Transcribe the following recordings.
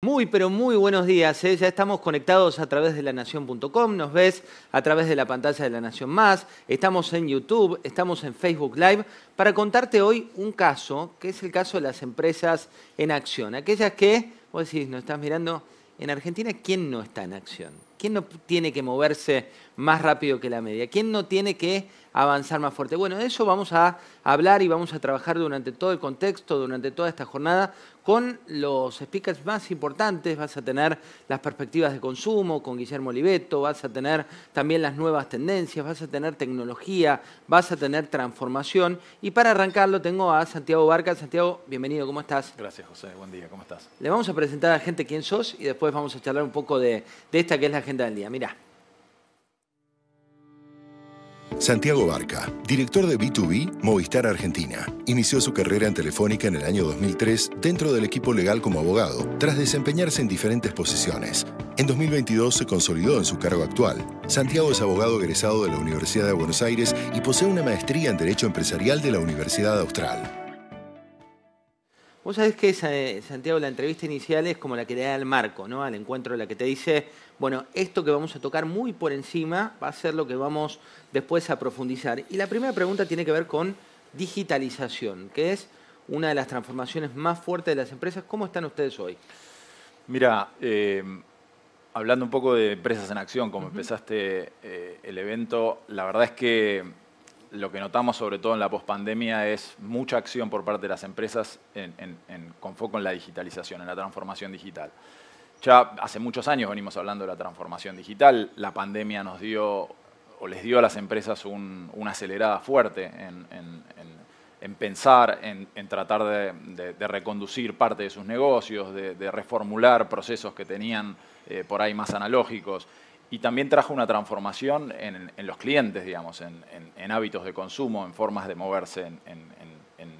Muy, pero muy buenos días. ¿eh? Ya estamos conectados a través de lanación.com, nos ves a través de la pantalla de La Nación Más, estamos en YouTube, estamos en Facebook Live, para contarte hoy un caso, que es el caso de las empresas en acción. Aquellas que, vos decís, nos estás mirando, en Argentina, ¿quién no está en acción? ¿Quién no tiene que moverse más rápido que la media? ¿Quién no tiene que avanzar más fuerte? Bueno, de eso vamos a hablar y vamos a trabajar durante todo el contexto, durante toda esta jornada, con los speakers más importantes. Vas a tener las perspectivas de consumo con Guillermo Oliveto, vas a tener también las nuevas tendencias, vas a tener tecnología, vas a tener transformación. Y para arrancarlo tengo a Santiago Barca. Santiago, bienvenido, ¿cómo estás? Gracias, José. Buen día, ¿cómo estás? Le vamos a presentar a la gente quién sos y después vamos a charlar un poco de, de esta que es la agenda del día. Mirá. Santiago Barca, director de B2B Movistar Argentina. Inició su carrera en Telefónica en el año 2003 dentro del equipo legal como abogado, tras desempeñarse en diferentes posiciones. En 2022 se consolidó en su cargo actual. Santiago es abogado egresado de la Universidad de Buenos Aires y posee una maestría en Derecho Empresarial de la Universidad Austral. Vos sabés que, eh, Santiago, la entrevista inicial es como la que le da el marco, ¿no? Al encuentro, la que te dice, bueno, esto que vamos a tocar muy por encima va a ser lo que vamos después a profundizar. Y la primera pregunta tiene que ver con digitalización, que es una de las transformaciones más fuertes de las empresas. ¿Cómo están ustedes hoy? Mira, eh, hablando un poco de empresas en acción, como empezaste eh, el evento, la verdad es que lo que notamos sobre todo en la pospandemia es mucha acción por parte de las empresas con foco en la digitalización, en la transformación digital. Ya hace muchos años venimos hablando de la transformación digital, la pandemia nos dio o les dio a las empresas una acelerada fuerte en, pensar, en, tratar de, reconducir parte de sus negocios, de, reformular procesos que tenían eh, por ahí más analógicos y también trajo una transformación en, los clientes, digamos, en, hábitos de consumo, en formas de moverse, en,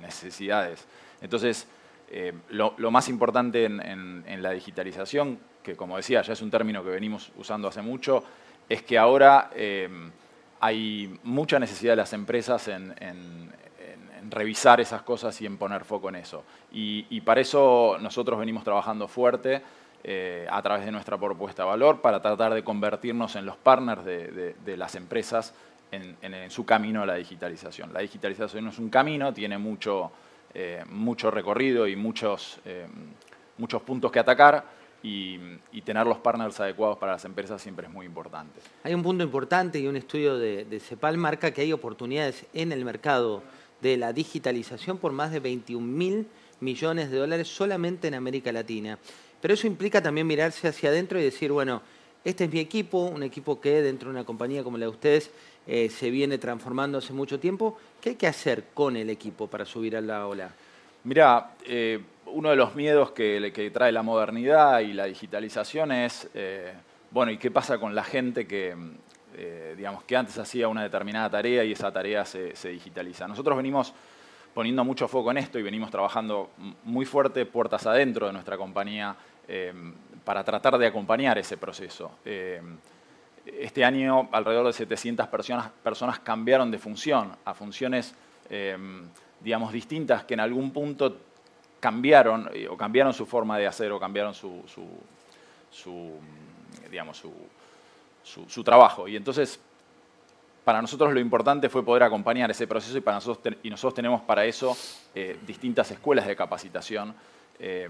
necesidades. Entonces, eh, lo, más importante en, la digitalización, que como decía, ya es un término que venimos usando hace mucho, es que ahora eh, hay mucha necesidad de las empresas en, revisar esas cosas y en poner foco en eso. y para eso nosotros venimos trabajando fuerte. Eh, a través de nuestra propuesta de valor para tratar de convertirnos en los partners de, las empresas en, su camino a la digitalización. La digitalización es un camino, tiene mucho, eh, mucho recorrido y muchos, eh, muchos puntos que atacar. Y, tener los partners adecuados para las empresas siempre es muy importante. Hay un punto importante y un estudio de, de CEPAL marca que hay oportunidades en el mercado de la digitalización por más de 21 mil millones de dólares solamente en América Latina. Pero eso implica también mirarse hacia adentro y decir, bueno, este es mi equipo, un equipo que dentro de una compañía como la de ustedes eh, se viene transformando hace mucho tiempo. ¿Qué hay que hacer con el equipo para subir a la ola? Mira, eh, uno de los miedos que, trae la modernidad y la digitalización es, eh, bueno, ¿y qué pasa con la gente que, digamos, que antes hacía una determinada tarea y esa tarea se, se digitaliza? Nosotros venimos poniendo mucho foco en esto y venimos trabajando muy fuerte puertas adentro de nuestra compañía eh, para tratar de acompañar ese proceso. Eh, este año alrededor de 700 personas, personas cambiaron de función a funciones, eh, digamos, distintas que en algún punto cambiaron o cambiaron su forma de hacer o cambiaron su, digamos, su, su trabajo. Y entonces para nosotros lo importante fue poder acompañar ese proceso y, nosotros, tenemos para eso eh, distintas escuelas de capacitación eh,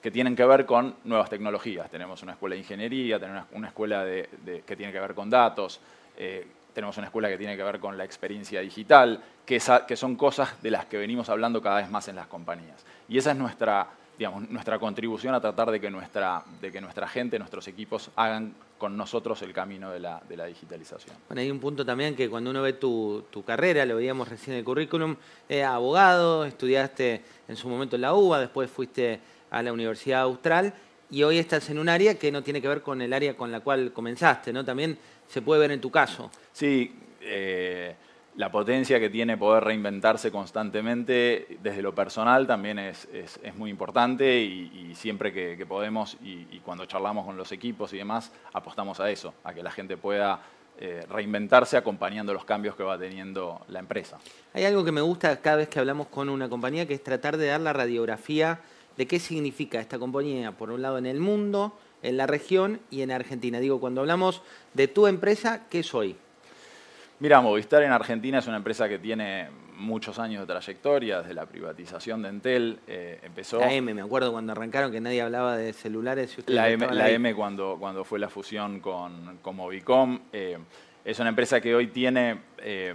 que tienen que ver con nuevas tecnologías. Tenemos una escuela de ingeniería, tenemos una, escuela que tiene que ver con datos, eh, tenemos una escuela que tiene que ver con la experiencia digital, que son cosas de las que venimos hablando cada vez más en las compañías. Y esa es nuestra digamos, nuestra contribución a tratar de que nuestra, de que nuestra gente, nuestros equipos hagan con nosotros el camino de la, de la digitalización. Bueno, hay un punto también que cuando uno ve tu, tu carrera, lo veíamos recién en el currículum, eh, abogado, estudiaste en su momento en la UBA, después fuiste a la Universidad Austral y hoy estás en un área que no tiene que ver con el área con la cual comenzaste, ¿no? También se puede ver en tu caso. Sí, eh, la potencia que tiene poder reinventarse constantemente desde lo personal también es, muy importante y, siempre que, podemos y, cuando charlamos con los equipos y demás, apostamos a eso, a que la gente pueda eh, reinventarse acompañando los cambios que va teniendo la empresa. Hay algo que me gusta cada vez que hablamos con una compañía que es tratar de dar la radiografía de qué significa esta compañía, por un lado en el mundo, en la región y en Argentina. Digo, cuando hablamos de tu empresa, ¿qué soy? Mira, Movistar en Argentina es una empresa que tiene muchos años de trayectoria, desde la privatización de Entel, eh, empezó... La M, me acuerdo cuando arrancaron que nadie hablaba de celulares. la M, la M cuando, cuando fue la fusión con, con Movicom. Eh, es una empresa que hoy tiene eh,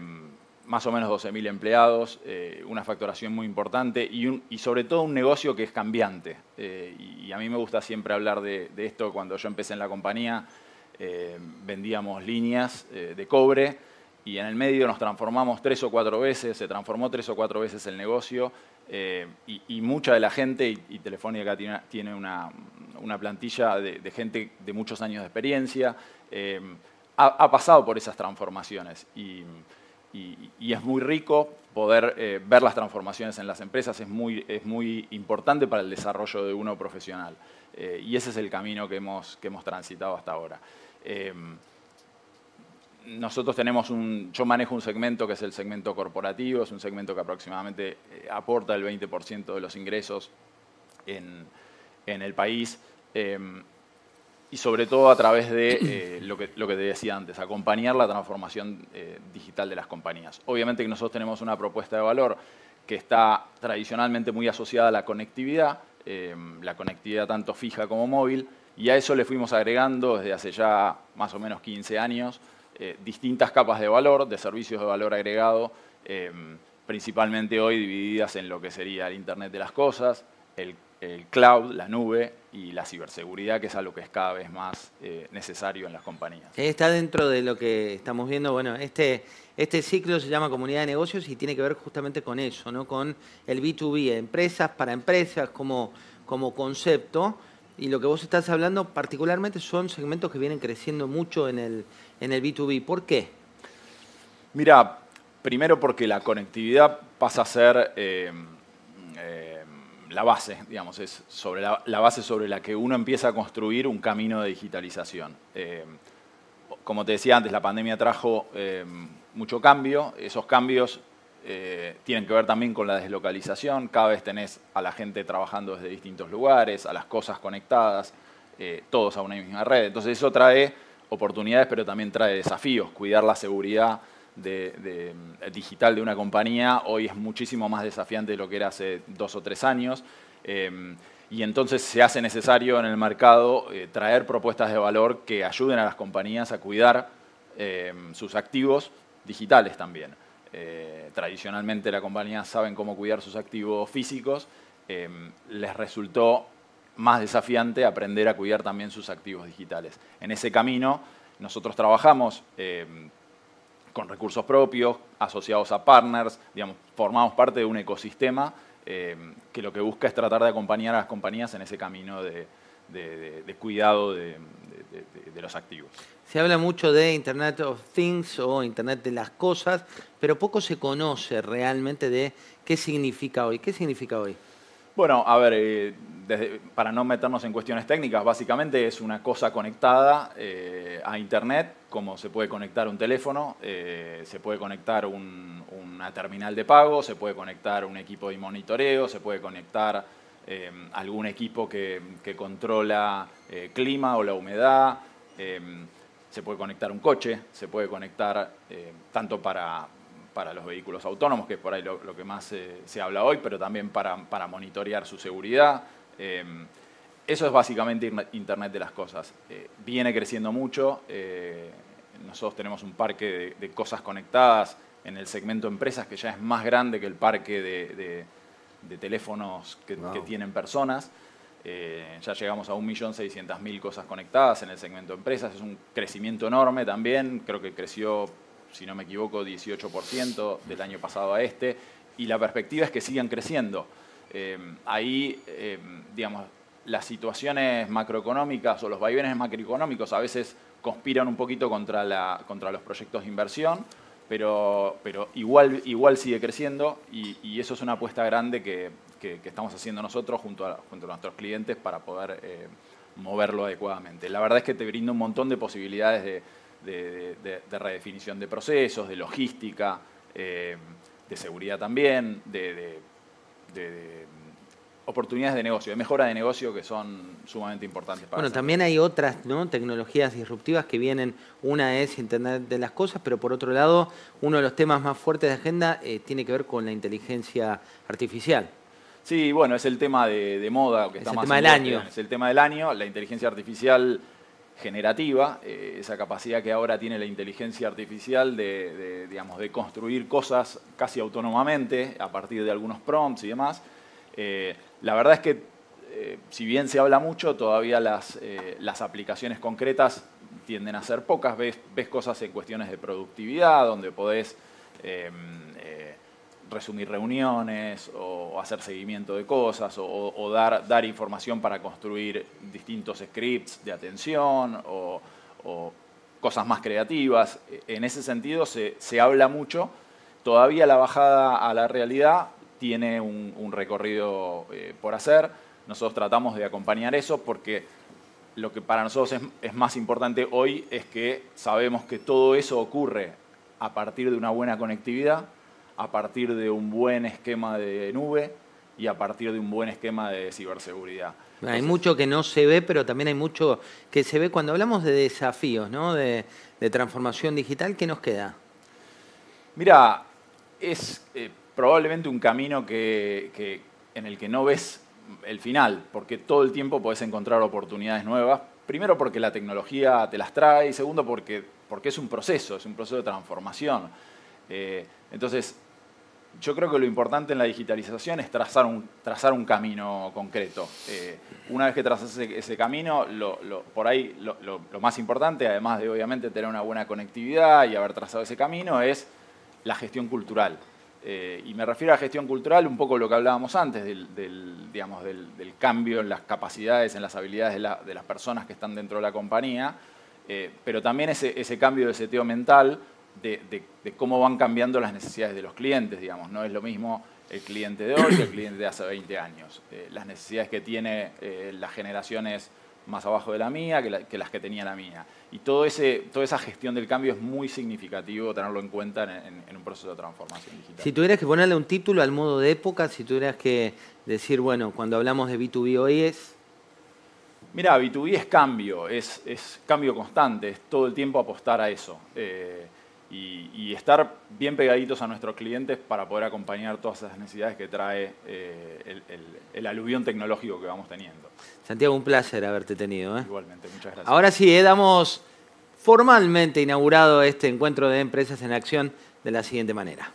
más o menos 12.000 empleados, una facturación muy importante y, y, sobre todo un negocio que es cambiante. Y, a mí me gusta siempre hablar de, de, esto. Cuando yo empecé en la compañía, vendíamos líneas de cobre y en el medio nos transformamos tres o cuatro veces, se transformó tres o cuatro veces el negocio eh, y, mucha de la gente, y, Telefónica tiene, una, plantilla de, gente de muchos años de experiencia, eh, ha, pasado por esas transformaciones y, es muy rico poder eh, ver las transformaciones en las empresas, es muy, es muy importante para el desarrollo de uno profesional y ese es el camino que hemos, que hemos transitado hasta ahora nosotros tenemos un, yo manejo un segmento que es el segmento corporativo, es un segmento que aproximadamente eh, aporta el 20% de los ingresos en, el país em, y sobre todo a través de eh, lo, que, lo que te decía antes, acompañar la transformación eh, digital de las compañías. Obviamente que nosotros tenemos una propuesta de valor que está tradicionalmente muy asociada a la conectividad, em, la conectividad tanto fija como móvil, y a eso le fuimos agregando desde hace ya más o menos 15 años eh, distintas capas de valor, de servicios de valor agregado, eh, principalmente hoy divididas en lo que sería el Internet de las Cosas, el, cloud, la nube y la ciberseguridad, que es algo que es cada vez más eh, necesario en las compañías. Está dentro de lo que estamos viendo, bueno, este, este ciclo se llama comunidad de negocios y tiene que ver justamente con eso, ¿no? con el B2B, empresas para empresas como, como concepto. Y lo que vos estás hablando particularmente son segmentos que vienen creciendo mucho en el, en el B2B. ¿Por qué? Mira, primero porque la conectividad pasa a ser eh, eh, la base, digamos, es sobre la, base sobre la que uno empieza a construir un camino de digitalización. Eh, como te decía antes, la pandemia trajo mucho cambio, esos cambios tienen que ver también con la deslocalización, cada vez tenés a la gente trabajando desde distintos lugares, a las cosas conectadas, todos a una misma red, entonces eso trae oportunidades, pero también trae desafíos. Cuidar la seguridad de, digital de una compañía hoy es muchísimo más desafiante de lo que era hace dos o tres años. Em, y entonces se hace necesario en el mercado eh, traer propuestas de valor que ayuden a las compañías a cuidar em, sus activos digitales también. Eh, tradicionalmente las compañías saben cómo cuidar sus activos físicos. Em, les resultó más desafiante aprender a cuidar también sus activos digitales. En ese camino nosotros trabajamos eh, con recursos propios, asociados a partners, digamos, formamos parte de un ecosistema eh, que lo que busca es tratar de acompañar a las compañías en ese camino de, cuidado de, los activos. Se habla mucho de Internet of Things o Internet de las cosas, pero poco se conoce realmente de qué significa hoy. ¿Qué significa hoy? Bueno, a ver, eh, para no meternos en cuestiones técnicas, básicamente es una cosa conectada eh, a Internet, como se puede conectar un teléfono, eh, se puede conectar una terminal de pago, se puede conectar un equipo de monitoreo, se puede conectar eh, algún equipo que, que controla clima o la humedad, se puede conectar un coche, se puede conectar tanto para, los vehículos autónomos, que es por ahí lo, que más se habla hoy, pero también para monitorear su seguridad. Em, eso es básicamente Internet de las cosas. Eh, viene creciendo mucho. Eh, nosotros tenemos un parque de, cosas conectadas en el segmento empresas que ya es más grande que el parque de, teléfonos que, tienen personas. Eh, ya llegamos a 1.600.000 cosas conectadas en el segmento empresas. Es un crecimiento enorme también. Creo que creció, si no me equivoco, 18% del año pasado a este. Y la perspectiva es que sigan creciendo. Eh, ahí, eh, digamos, las situaciones macroeconómicas o los vaivenes macroeconómicos a veces conspiran un poquito contra, la, contra los proyectos de inversión, pero, pero igual, igual sigue creciendo y, eso es una apuesta grande que, estamos haciendo nosotros junto a, junto a nuestros clientes para poder eh, moverlo adecuadamente. La verdad es que te brinda un montón de posibilidades de, redefinición de procesos, de logística, de seguridad también, de oportunidades de negocio, de mejora de negocio que son sumamente importantes para Bueno, también hay otras tecnologías disruptivas que vienen. Una es Internet de las Cosas, pero por otro lado, uno de los temas más fuertes de agenda eh, tiene que ver con la inteligencia artificial. Sí, bueno, es el tema de, moda. Que es el tema del año. Es el tema del año. La inteligencia artificial generativa, eh, esa capacidad que ahora tiene la inteligencia artificial de, digamos, de construir cosas casi autónomamente a partir de algunos prompts y demás. Eh, la verdad es que, eh, si bien se habla mucho, todavía las, las, aplicaciones concretas tienden a ser pocas. Ves, ves, cosas en cuestiones de productividad, donde podés resumir reuniones o hacer seguimiento de cosas o, dar, dar, información para construir distintos scripts de atención o, cosas más creativas. En ese sentido se, habla mucho. Todavía la bajada a la realidad tiene un, recorrido eh, por hacer. Nosotros tratamos de acompañar eso porque lo que para nosotros es más importante hoy es que sabemos que todo eso ocurre a partir de una buena conectividad a partir de un buen esquema de nube y a partir de un buen esquema de ciberseguridad. hay mucho que no se ve, pero también hay mucho que se ve cuando hablamos de desafíos, ¿no? de, transformación digital. ¿Qué nos queda? Mira, es eh, probablemente un camino que, en el que no ves el final, porque todo el tiempo podés encontrar oportunidades nuevas. Primero porque la tecnología te las trae y segundo porque, porque es un proceso, es un proceso de transformación. Eh, entonces, yo creo que lo importante en la digitalización es trazar un, trazar un camino concreto. Eh, una vez que trazas ese, camino, por ahí lo, más importante, además de obviamente tener una buena conectividad y haber trazado ese camino, es la gestión cultural. Eh, y me refiero a gestión cultural un poco lo que hablábamos antes, del, digamos, del, cambio en las capacidades, en las habilidades de, las personas que están dentro de la compañía, eh, pero también ese, ese cambio de seteo mental de, cómo van cambiando las necesidades de los clientes, digamos. No es lo mismo el cliente de hoy que el cliente de hace 20 años. Eh, las necesidades que tiene eh, las generaciones más abajo de la mía que, las que tenía la mía. Y todo ese, toda esa gestión del cambio es muy significativo tenerlo en cuenta en, un proceso de transformación digital. Si tuvieras que ponerle un título al modo de época, si tuvieras que decir, bueno, cuando hablamos de B2B hoy es... Mira, B2B es cambio, es, es, cambio constante, es todo el tiempo apostar a eso. Eh, y, estar bien pegaditos a nuestros clientes para poder acompañar todas esas necesidades que trae eh, el, aluvión tecnológico que vamos teniendo. Santiago, un placer haberte tenido. ¿eh? Igualmente, muchas gracias. Ahora sí, eh, damos formalmente inaugurado este encuentro de empresas en acción de la siguiente manera.